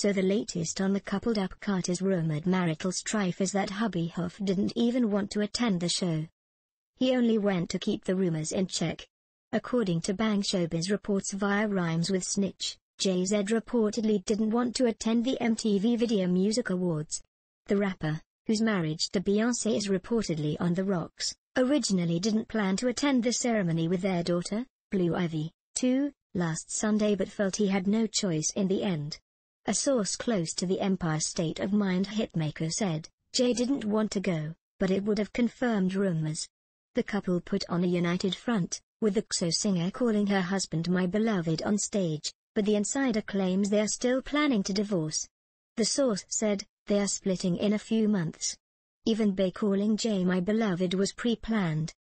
So the latest on the coupled up Carter's rumored marital strife is that hubby Hov didn't even want to attend the show. He only went to keep the rumors in check. According to Bang Showbiz reports via Rhymes with Snitch, Jay-Z reportedly didn't want to attend the MTV Video Music Awards. The rapper, whose marriage to Beyoncé is reportedly on the rocks, originally didn't plan to attend the ceremony with their daughter, Blue Ivy, too, last Sunday but felt he had no choice in the end. A source close to the Empire State of Mind hitmaker said, Jay didn't want to go, but it would have confirmed rumors. The couple put on a united front, with the XO singer calling her husband my beloved on stage, but the insider claims they are still planning to divorce. The source said, they are splitting in a few months. Even Bey calling Jay my beloved was pre-planned.